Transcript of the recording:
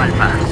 Alfa.